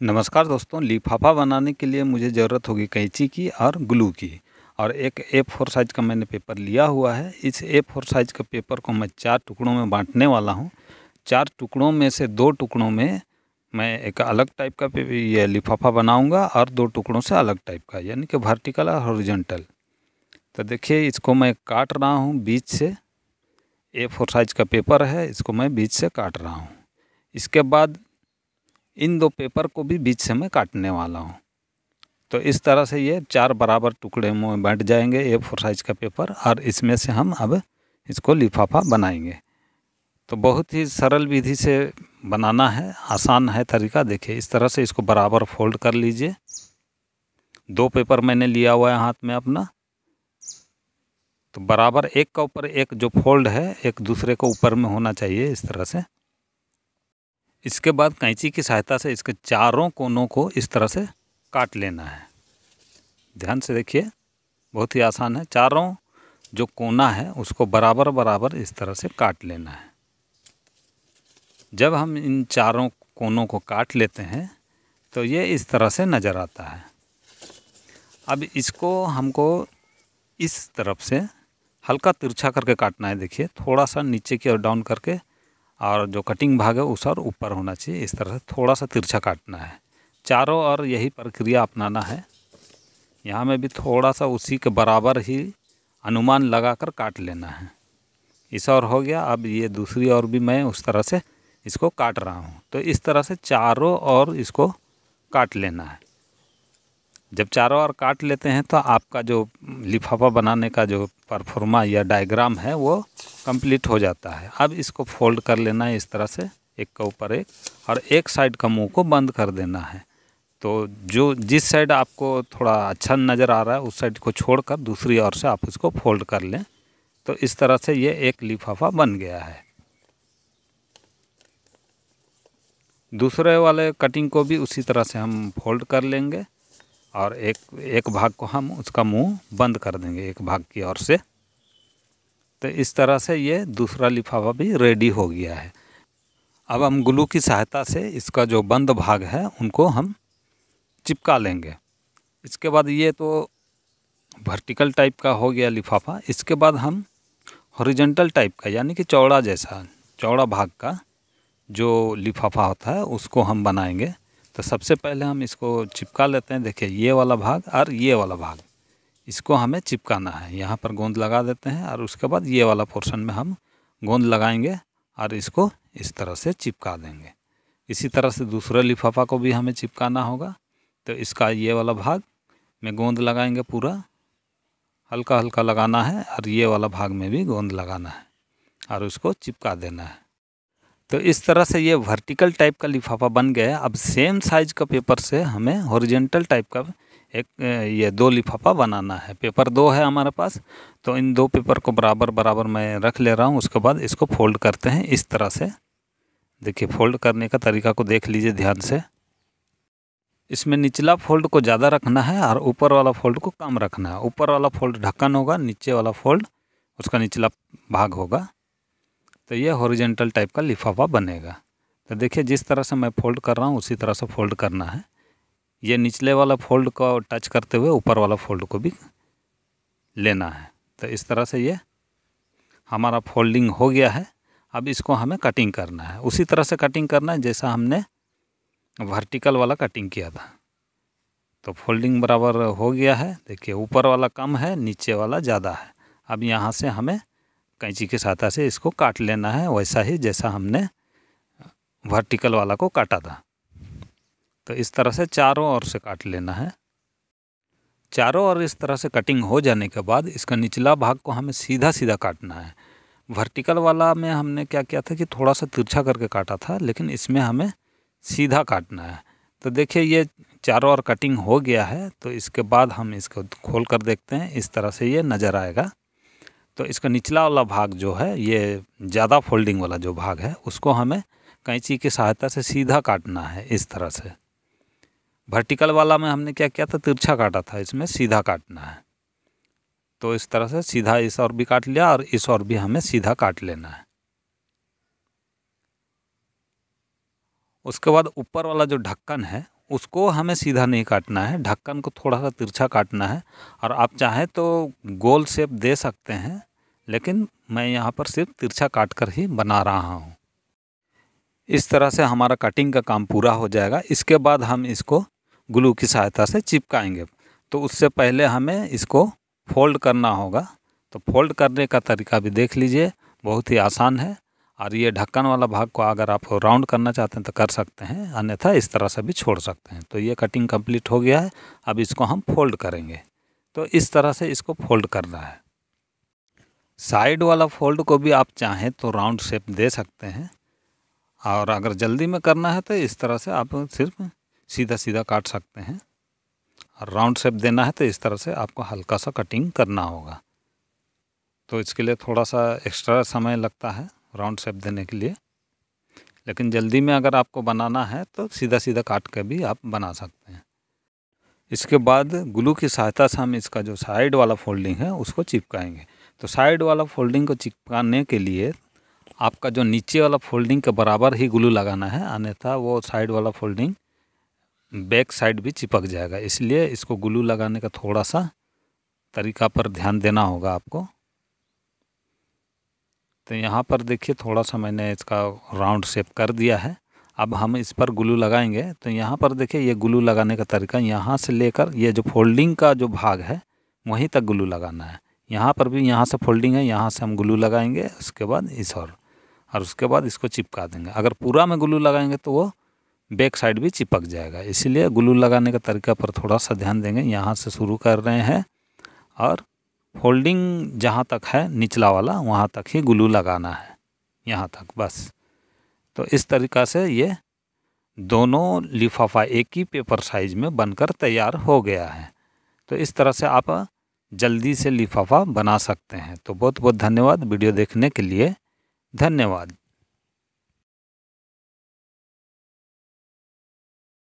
नमस्कार दोस्तों, लिफाफा बनाने के लिए मुझे ज़रूरत होगी कैंची की और ग्लू की। और एक ए फोर साइज़ का मैंने पेपर लिया हुआ है। इस ए फोर साइज़ के पेपर को मैं चार टुकड़ों में बांटने वाला हूँ। चार टुकड़ों में से दो टुकड़ों में मैं एक अलग टाइप का ये लिफाफा बनाऊँगा और दो टुकड़ों से अलग टाइप का, यानी कि वर्टिकल और हॉरिजेंटल तो देखिए, इसको मैं काट रहा हूँ, बीच से। ए फोर साइज़ का पेपर है, इसको मैं बीच से काट रहा हूँ। इसके बाद इन दो पेपर को भी बीच से मैं काटने वाला हूँ। तो इस तरह से ये चार बराबर टुकड़े में बैठ जाएँगे ए फोर साइज़ का पेपर, और इसमें से हम अब इसको लिफाफा बनाएँगे। तो बहुत ही सरल विधि से बनाना है, आसान है तरीका। देखिए, इस तरह से इसको बराबर फोल्ड कर लीजिए। दो पेपर मैंने लिया हुआ है हाथ में अपना। तो बराबर एक का ऊपर एक जो फोल्ड है, एक दूसरे को ऊपर में होना चाहिए इस तरह से। इसके बाद कैंची की सहायता से इसके चारों कोनों को इस तरह से काट लेना है। ध्यान से देखिए, बहुत ही आसान है। चारों जो कोना है, उसको बराबर बराबर इस तरह से काट लेना है। जब हम इन चारों कोनों को काट लेते हैं तो ये इस तरह से नज़र आता है। अब इसको हमको इस तरफ़ से हल्का तिरछा करके काटना है। देखिए, थोड़ा सा नीचे की ओर डाउन करके और जो कटिंग भाग है, उस और ऊपर होना चाहिए। इस तरह से थोड़ा सा तिरछा काटना है। चारों और यही प्रक्रिया अपनाना है। यहाँ में भी थोड़ा सा उसी के बराबर ही अनुमान लगाकर काट लेना है। इस और हो गया। अब ये दूसरी और भी मैं उस तरह से इसको काट रहा हूँ। तो इस तरह से चारों और इसको काट लेना है। जब चारों और काट लेते हैं तो आपका जो लिफाफा बनाने का जो परफॉर्मा या डायग्राम है, वो कंप्लीट हो जाता है। अब इसको फोल्ड कर लेना है, इस तरह से, एक के ऊपर एक, और एक साइड का मुँह को बंद कर देना है। तो जो, जिस साइड आपको थोड़ा अच्छा नज़र आ रहा है, उस साइड को छोड़कर दूसरी ओर से आप इसको फोल्ड कर लें। तो इस तरह से ये एक लिफाफा बन गया है। दूसरे वाले कटिंग को भी उसी तरह से हम फोल्ड कर लेंगे। और एक एक भाग को हम उसका मुँह बंद कर देंगे, एक भाग की ओर से। तो इस तरह से ये दूसरा लिफाफा भी रेडी हो गया है। अब हम ग्लू की सहायता से इसका जो बंद भाग है, उनको हम चिपका लेंगे। इसके बाद ये तो वर्टिकल टाइप का हो गया लिफाफा। इसके बाद हम हॉरिजेंटल टाइप का, यानी कि चौड़ा जैसा, चौड़ा भाग का जो लिफाफा होता है, उसको हम बनाएँगे। तो सबसे पहले हम इसको चिपका लेते हैं। देखिए, ये वाला भाग और ये वाला भाग, इसको हमें चिपकाना है। यहाँ पर गोंद लगा देते हैं और उसके बाद ये वाला पोर्शन में हम गोंद लगाएँगे और इसको इस तरह से चिपका देंगे। इसी तरह से दूसरे लिफाफा को भी हमें चिपकाना होगा। तो इसका ये वाला भाग में गोंद लगाएँगे पूरा। हल्का हल्का लगाना है और ये वाला भाग में भी गोंद लगाना है और उसको चिपका देना है। तो इस तरह से ये वर्टिकल टाइप का लिफाफा बन गया अब सेम साइज़ का पेपर से हमें हॉरिजेंटल टाइप का एक, ये दो लिफाफा बनाना है। पेपर दो है हमारे पास तो इन दो पेपर को बराबर बराबर मैं रख ले रहा हूँ। उसके बाद इसको फोल्ड करते हैं इस तरह से। देखिए फोल्ड करने का तरीका को देख लीजिए ध्यान से। इसमें निचला फोल्ड को ज़्यादा रखना है और ऊपर वाला फोल्ड को कम रखना है। ऊपर वाला फोल्ड ढक्कन होगा, नीचे वाला फोल्ड उसका निचला भाग होगा। तो ये हॉरिजेंटल टाइप का लिफाफा बनेगा। तो देखिए, जिस तरह से मैं फोल्ड कर रहा हूँ, उसी तरह से फोल्ड करना है। ये निचले वाला फोल्ड को टच करते हुए ऊपर वाला फोल्ड को भी लेना है। तो इस तरह से ये हमारा फोल्डिंग हो गया है। अब इसको हमें कटिंग करना है। उसी तरह से कटिंग करना है, जैसा हमने वर्टिकल वाला कटिंग किया था। तो फोल्डिंग बराबर हो गया है। देखिए, ऊपर वाला कम है, नीचे वाला ज़्यादा है। अब यहाँ से हमें कैंची के सहायता से इसको काट लेना है, वैसा ही जैसा हमने वर्टिकल वाला को काटा था। तो इस तरह से चारों ओर से काट लेना है। चारों ओर इस तरह से कटिंग हो जाने के बाद इसका निचला भाग को हमें सीधा सीधा काटना है। वर्टिकल वाला में हमने क्या किया था कि थोड़ा सा तिरछा करके काटा था, लेकिन इसमें हमें सीधा काटना है। तो देखिए ये चारों ओर कटिंग हो गया है तो इसके बाद हम इसको खोल कर देखते हैं, इस तरह से ये नज़र आएगा। तो इसका निचला वाला भाग जो है, ये ज़्यादा फोल्डिंग वाला जो भाग है, उसको हमें कैंची की सहायता से सीधा काटना है इस तरह से। वर्टिकल वाला में हमने क्या किया था? तिरछा काटा था, इसमें सीधा काटना है। तो इस तरह से सीधा इस और भी काट लिया और इस और भी हमें सीधा काट लेना है। उसके बाद ऊपर वाला जो ढक्कन है, उसको हमें सीधा नहीं काटना है। ढक्कन को थोड़ा सा तिरछा काटना है। और आप चाहें तो गोल शेप दे सकते हैं। लेकिन मैं यहाँ पर सिर्फ़ तिरछा काट कर ही बना रहा हूँ। इस तरह से हमारा कटिंग का काम पूरा हो जाएगा। इसके बाद हम इसको ग्लू की सहायता से चिपकाएँगे। तो उससे पहले हमें इसको फोल्ड करना होगा। तो फोल्ड करने का तरीका भी देख लीजिए। बहुत ही आसान है। और ये ढक्कन वाला भाग को अगर आप राउंड करना चाहते हैं तो कर सकते हैं। अन्यथा इस तरह से भी छोड़ सकते हैं। तो ये कटिंग कंप्लीट हो गया है। अब इसको हम फोल्ड करेंगे। तो इस तरह से इसको फोल्ड करना है। साइड वाला फोल्ड को भी आप चाहें तो राउंड शेप दे सकते हैं। और अगर जल्दी में करना है तो इस तरह से आप सिर्फ़ सीधा सीधा काट सकते हैं। और राउंड शेप देना है तो इस तरह से आपको हल्का सा कटिंग करना होगा। तो इसके लिए थोड़ा सा एक्स्ट्रा समय लगता है राउंड शेप देने के लिए। लेकिन जल्दी में अगर आपको बनाना है तो सीधा सीधा काट के भी आप बना सकते हैं। इसके बाद ग्लू की सहायता से हम इसका जो साइड वाला फोल्डिंग है उसको चिपकाएँगे। तो साइड वाला फोल्डिंग को चिपकाने के लिए आपका जो नीचे वाला फोल्डिंग के बराबर ही ग्लू लगाना है, अन्यथा वो साइड वाला फोल्डिंग बैक साइड भी चिपक जाएगा। इसलिए इसको ग्लू लगाने का थोड़ा सा तरीका पर ध्यान देना होगा आपको। तो यहाँ पर देखिए थोड़ा सा मैंने इसका राउंड शेप कर दिया है। अब हम इस पर ग्लू लगाएँगे। तो यहाँ पर देखिए ये ग्लू लगाने का तरीका, यहाँ से लेकर ये जो फोल्डिंग का जो भाग है, वहीं तक ग्लू लगाना है। यहाँ पर भी यहाँ से फोल्डिंग है, यहाँ से हम ग्लू लगाएँगे, उसके बाद इस और और उसके बाद इसको चिपका देंगे। अगर पूरा में ग्लू लगाएँगे तो वो बैक साइड भी चिपक जाएगा, इसीलिए ग्लू लगाने का तरीका पर थोड़ा सा ध्यान देंगे। यहाँ से शुरू कर रहे हैं, और फोल्डिंग जहाँ तक है, निचला वाला, वहाँ तक ही ग्लू लगाना है, यहाँ तक बस। तो इस तरीक़ा से ये दोनों लिफाफा एक ही पेपर साइज़ में बनकर तैयार हो गया है। तो इस तरह से आप जल्दी से लिफाफा बना सकते हैं। तो बहुत बहुत धन्यवाद वीडियो देखने के लिए। धन्यवाद।